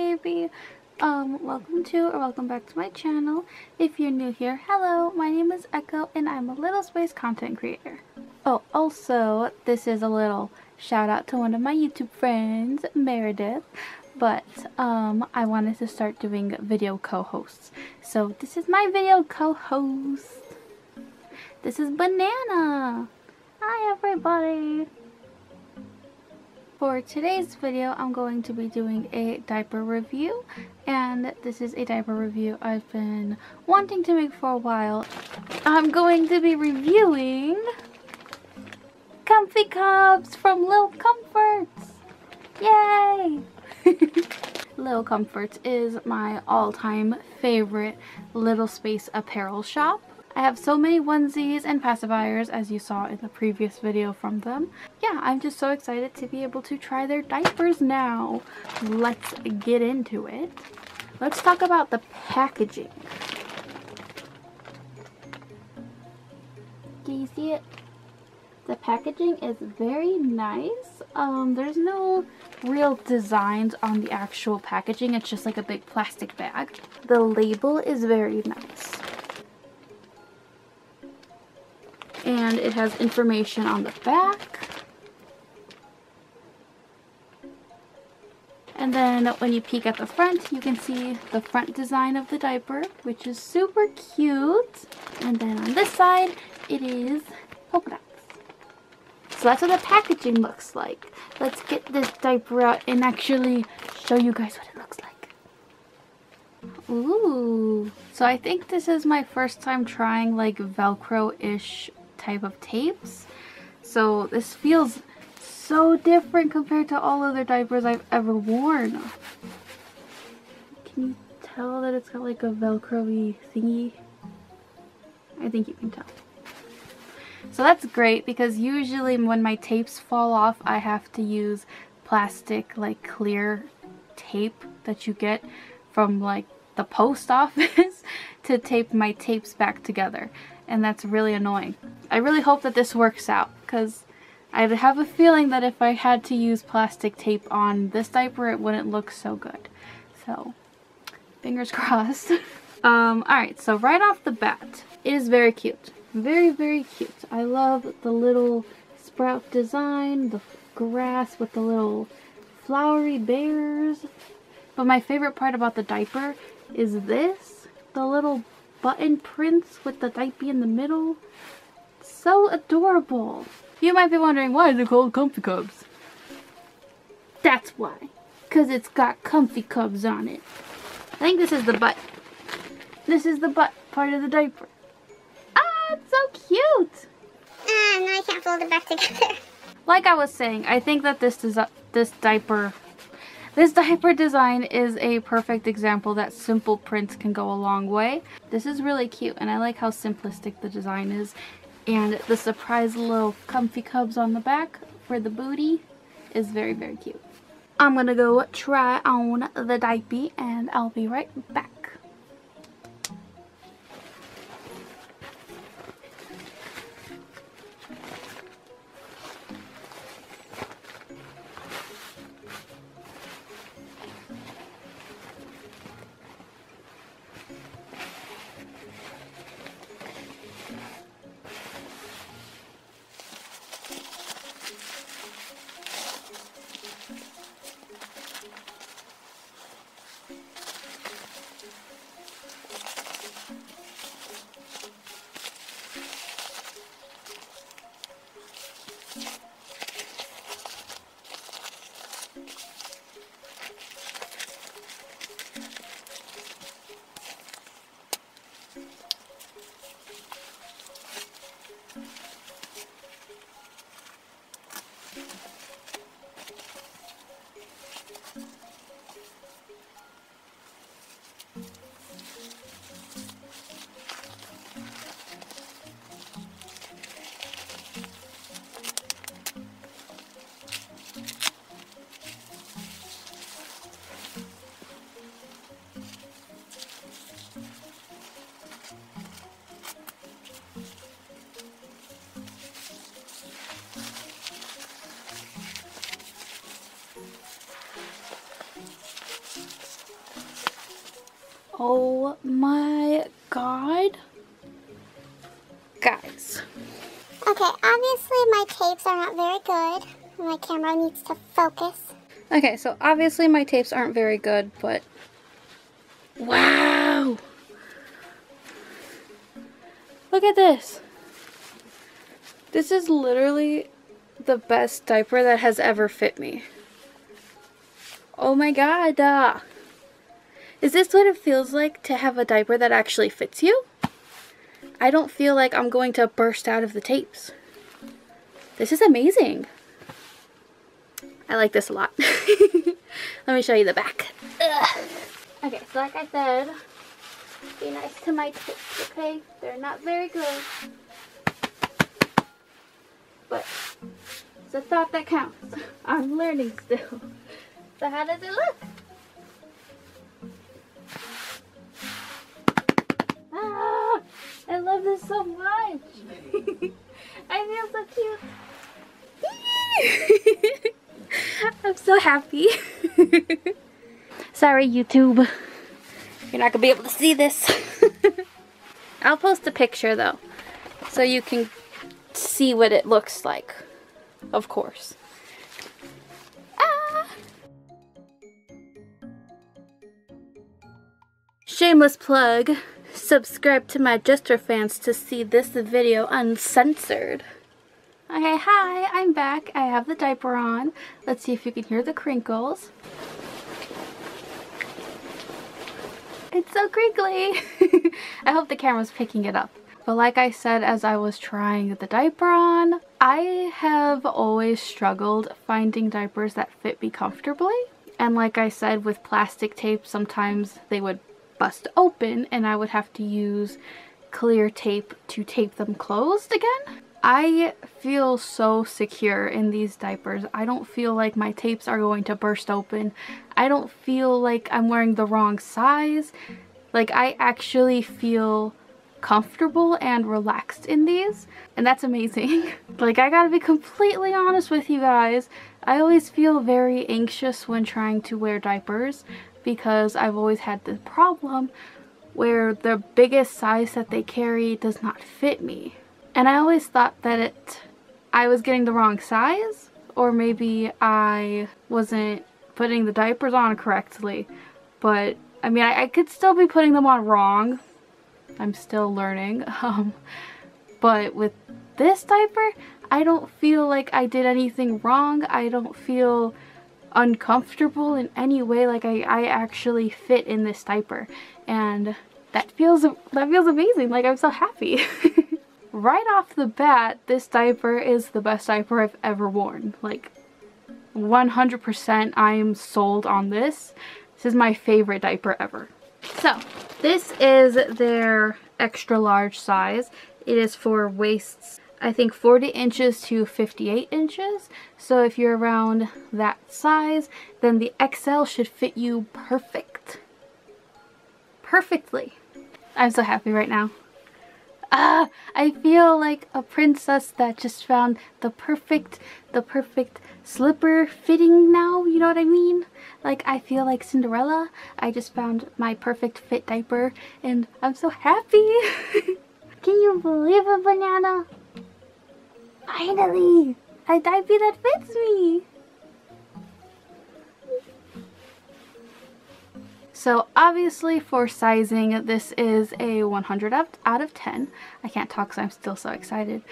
baby. Um, welcome to or welcome back to my channel. If you're new here, hello, my name is Echo and I'm a little space content creator. Oh, also, this is a little shout out to one of my YouTube friends, Meredith. But, um, I wanted to start doing video co-hosts. So, this is my video co-host. This is Banana. Hi, everybody. For today's video, I'm going to be doing a diaper review, and this is a diaper review I've been wanting to make for a while. I'm going to be reviewing Comfy Cubs from Lil Comforts! Yay! Lil Comforts is my all-time favorite little space apparel shop. I have so many onesies and pacifiers as you saw in the previous video from them. Yeah, I'm just so excited to be able to try their diapers now. Let's get into it. Let's talk about the packaging. Do you see it? The packaging is very nice. Um, there's no real designs on the actual packaging. It's just like a big plastic bag. The label is very nice. And it has information on the back. And then when you peek at the front, you can see the front design of the diaper, which is super cute. And then on this side, it is polka dots. So that's what the packaging looks like. Let's get this diaper out and actually show you guys what it looks like. Ooh. So I think this is my first time trying like Velcro-ish type of tapes. So this feels so different compared to all other diapers I've ever worn. Can you tell that it's got like a velcro-y thingy? I think you can tell. So that's great because usually when my tapes fall off I have to use plastic like clear tape that you get from like the post office to tape my tapes back together and that's really annoying. I really hope that this works out because I have a feeling that if I had to use plastic tape on this diaper it wouldn't look so good. So fingers crossed. um, Alright, so right off the bat, it is very cute. Very, very cute. I love the little sprout design, the grass with the little flowery bears. But my favorite part about the diaper is this, the little button prints with the diaper in the middle. So adorable. You might be wondering why they're called Comfy Cubs? That's why. Because it's got Comfy Cubs on it. I think this is the butt. This is the butt part of the diaper. Ah, it's so cute. Ah, uh, now I can't fold it back together. Like I was saying, I think that this, this diaper this diaper design is a perfect example that simple prints can go a long way. This is really cute and I like how simplistic the design is. And the surprise little comfy cubs on the back for the booty is very, very cute. I'm gonna go try on the diaper and I'll be right back. Oh my god. Guys. Okay, obviously my tapes are not very good. My camera needs to focus. Okay, so obviously my tapes aren't very good, but wow. Look at this. This is literally the best diaper that has ever fit me. Oh my god. Uh, is this what it feels like to have a diaper that actually fits you? I don't feel like I'm going to burst out of the tapes. This is amazing. I like this a lot. Let me show you the back. Ugh. Okay, so like I said, be nice to my tips, okay? They're not very good. But it's a thought that counts. I'm learning still. So how does it look? Love this so much. I feel so cute. I'm so happy. Sorry, YouTube. You're not gonna be able to see this. I'll post a picture though, so you can see what it looks like. Of course. Ah! Shameless plug. Subscribe to my Just for Fans to see this video uncensored. Okay, hi, I'm back. I have the diaper on. Let's see if you can hear the crinkles. It's so crinkly. I hope the camera's picking it up. But like I said as I was trying the diaper on, I have always struggled finding diapers that fit me comfortably. And like I said with plastic tape, sometimes they would bust open and I would have to use clear tape to tape them closed again. I feel so secure in these diapers. I don't feel like my tapes are going to burst open. I don't feel like I'm wearing the wrong size. Like I actually feel comfortable and relaxed in these and that's amazing. like I gotta be completely honest with you guys. I always feel very anxious when trying to wear diapers because I've always had the problem where the biggest size that they carry does not fit me. And I always thought that it, I was getting the wrong size or maybe I wasn't putting the diapers on correctly. But I mean, I, I could still be putting them on wrong. I'm still learning. Um, but with this diaper, I don't feel like I did anything wrong. I don't feel uncomfortable in any way. Like I, I actually fit in this diaper. And that feels, that feels amazing. Like I'm so happy. right off the bat, this diaper is the best diaper I've ever worn. Like, 100% I'm sold on this. This is my favorite diaper ever. So, this is their extra large size. It is for waists, I think 40 inches to 58 inches. So if you're around that size, then the XL should fit you perfect. Perfectly. I'm so happy right now ah, I feel like a princess that just found the perfect, the perfect slipper fitting now, you know what I mean? Like, I feel like Cinderella. I just found my perfect fit diaper, and I'm so happy. Can you believe a Banana? Finally! A diaper that fits me! So obviously for sizing, this is a 100 out of 10. I can't talk because I'm still so excited,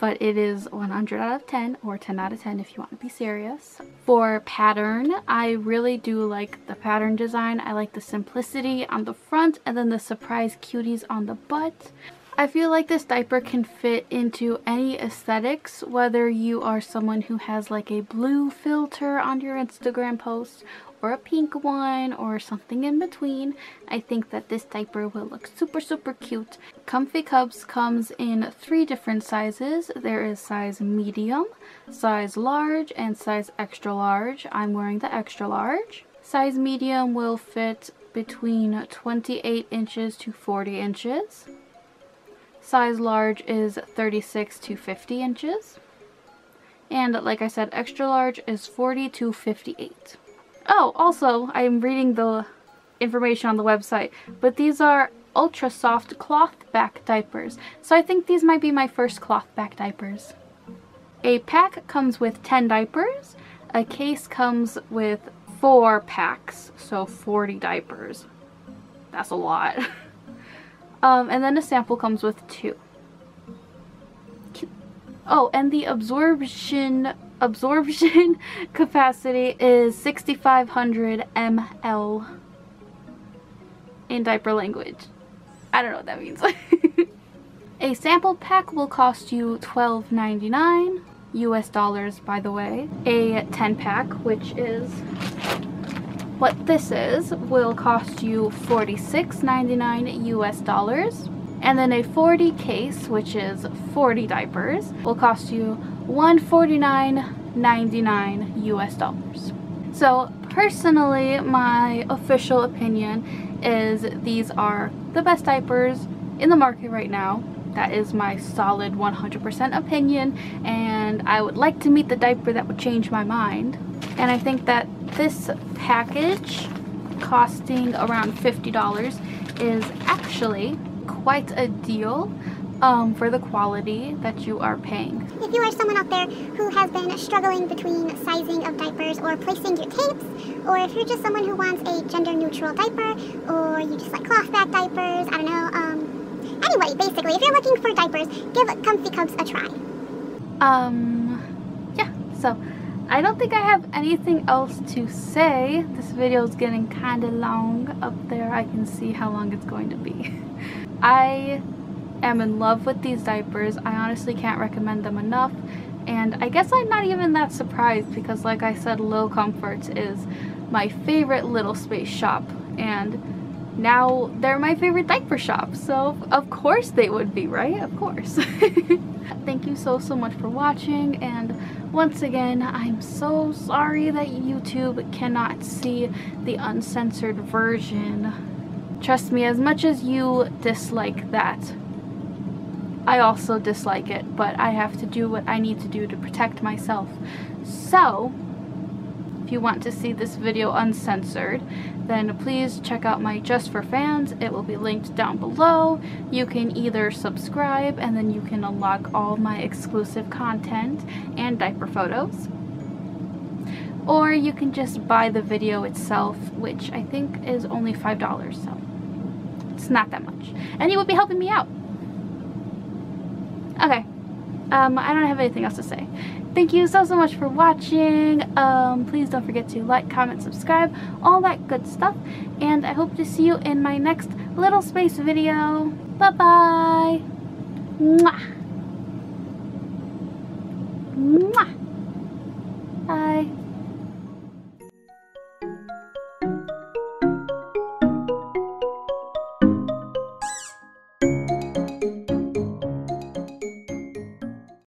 but it is 100 out of 10 or 10 out of 10 if you want to be serious. For pattern, I really do like the pattern design. I like the simplicity on the front and then the surprise cuties on the butt. I feel like this diaper can fit into any aesthetics, whether you are someone who has like a blue filter on your Instagram post or a pink one or something in between. I think that this diaper will look super super cute. Comfy Cubs comes in three different sizes. There is size medium, size large, and size extra large. I'm wearing the extra large. Size medium will fit between 28 inches to 40 inches. Size large is 36 to 50 inches. And like I said, extra large is 40 to 58. Oh, also, I'm reading the information on the website, but these are ultra soft cloth back diapers. So I think these might be my first cloth back diapers. A pack comes with 10 diapers. A case comes with four packs, so 40 diapers. That's a lot. um, and then a sample comes with two. Oh, and the absorption absorption capacity is 6500 ml in diaper language. I don't know what that means. a sample pack will cost you $12.99 US dollars by the way. A 10 pack, which is what this is, will cost you $46.99 US dollars. And then a 40 case, which is 40 diapers, will cost you $149.99 US dollars. So personally, my official opinion is these are the best diapers in the market right now. That is my solid 100% opinion and I would like to meet the diaper that would change my mind. And I think that this package costing around $50 is actually quite a deal um, for the quality that you are paying. If you are someone out there who has been struggling between sizing of diapers or placing your tapes, or if you're just someone who wants a gender neutral diaper, or you just like cloth back diapers, I don't know, um, anyway, basically, if you're looking for diapers, give Comfy Cubs a try. Um, yeah, so I don't think I have anything else to say. This video is getting kind of long up there. I can see how long it's going to be. I am in love with these diapers. I honestly can't recommend them enough. And I guess I'm not even that surprised because like I said, Lil Comforts is my favorite little space shop. And now they're my favorite diaper shop. So of course they would be, right? Of course. Thank you so, so much for watching. And once again, I'm so sorry that YouTube cannot see the uncensored version Trust me, as much as you dislike that, I also dislike it, but I have to do what I need to do to protect myself. So, if you want to see this video uncensored, then please check out my Just for Fans. It will be linked down below. You can either subscribe and then you can unlock all my exclusive content and diaper photos. Or you can just buy the video itself, which I think is only $5, so it's not that much. And you would be helping me out. Okay. Um, I don't have anything else to say. Thank you so, so much for watching. Um, please don't forget to like, comment, subscribe, all that good stuff. And I hope to see you in my next little space video. Bye-bye. Mwah. Mwah. Bye.